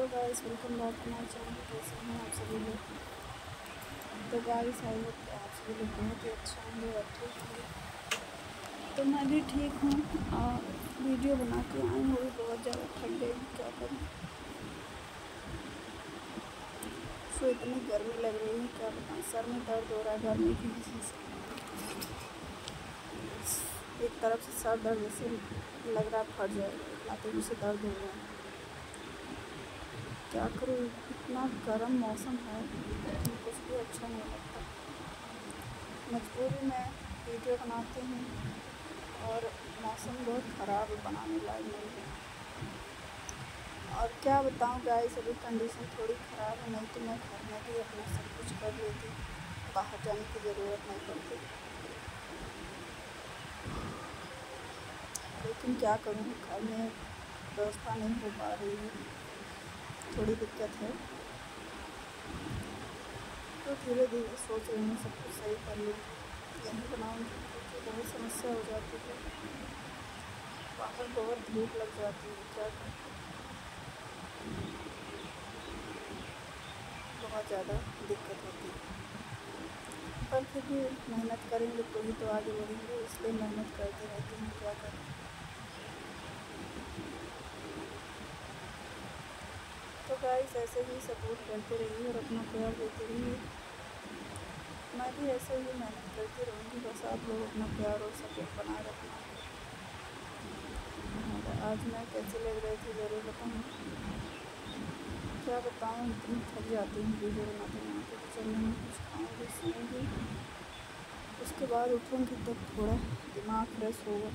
Hello guys, welcome back to my channel. कैसे हैं आप सभी लोग? तो गाइस, आई होप आप सभी लोग बहुत ही अच्छा होंगे और ठीक होंगे। तो मैं भी ठीक हूँ। और वीडियो बना के आई हूँ। बहुत ज़्यादा थक गई क्या करूँ? सो, इतनी गर्मी लग रही है, क्या बताऊँ? सर में दर्द हो रहा है गर्मी की वजह से। एक तरफ़ से सर दर्द जैसे लग रहा है, फट जाएगा। इतना तेज़ी से दर्द हो रहा है। क्या करूँ? इतना गर्म मौसम है कुछ भी अच्छा नहीं लगता। मजबूरी में वीडियो बनाती हूँ और मौसम बहुत ख़राब है बनाने लायक नहीं है। और क्या बताऊँ गाइस अभी कंडीशन थोड़ी ख़राब है, नहीं तो मैं घर में भी अपना सब कुछ कर लेती, बाहर जाने की ज़रूरत नहीं पड़ती। लेकिन क्या करूँ, घर में व्यवस्था नहीं हो पा रही है। थोड़ी दिक्कत है। तो धीरे धीरे सोच रही हूँ, सब कुछ सही कर लूँ। यहीं बनाऊँगी क्योंकि बहुत समस्या हो जाती है। बाहर बहुत धूप लग जाती है, क्या बहुत ज़्यादा दिक्कत होती है। पर फिर भी मेहनत करेंगे तो ही तो आगे बढ़ेंगे, इसलिए मेहनत करते रहते हैं, क्या करें तो गाइस ऐसे ही सपोर्ट करते रहिए और अपना प्यार देते रहिए। मैं भी ऐसे ही मेहनत करती रहूँगी, बस आप लोग अपना प्यार और सपोर्ट बनाए रखना। आज मैं कैसे लग रही थी ज़रूर बताऊँ? क्या बताऊँ, इतनी थक जाती हूँ वीडियो बनाते बनाते तो चल मैं कुछ खाऊँगी सोऊँगी उसके बाद उठूँगी तब थोड़ा दिमाग फ्रेश होगा।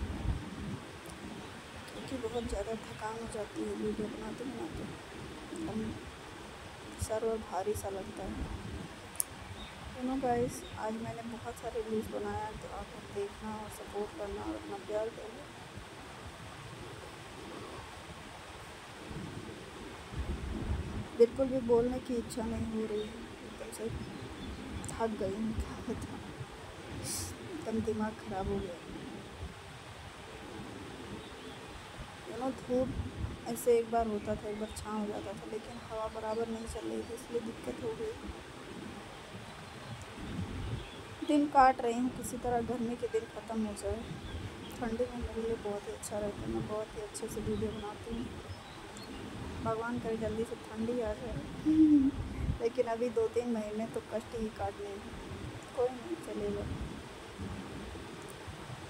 क्योंकि बहुत ज़्यादा थकान हो जाती है वीडियो बनाते बनाते। सर और भारी सा लगता है। दोनों गाइस आज मैंने बहुत सारे रील्स बनाया तो आप लोग देखना और सपोर्ट करना और अपना प्यार देना बिल्कुल भी बोलने की इच्छा नहीं हो रही एकदम से थक गई क्या एकदम दिमाग ख़राब हो गया। धूप ऐसे एक बार होता था, एक बार छाँव हो जाता था, लेकिन हवा बराबर नहीं चल रही थी, इसलिए दिक्कत हो गई। दिन काट रही हूँ, किसी तरह गर्मी के दिन ख़त्म हो जाए। ठंडी में मेरे लिए बहुत ही अच्छा रहता है, मैं बहुत ही अच्छे से वीडियो बनाती हूँ। भगवान करे जल्दी से ठंडी आ जाए। लेकिन अभी दो तीन महीने तो कष्ट ही काटने हैं। कोई नहीं चलेगा।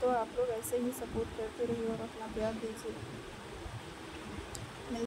तो आप लोग ऐसे ही सपोर्ट करते रहिए और अपना प्यार दीजिए।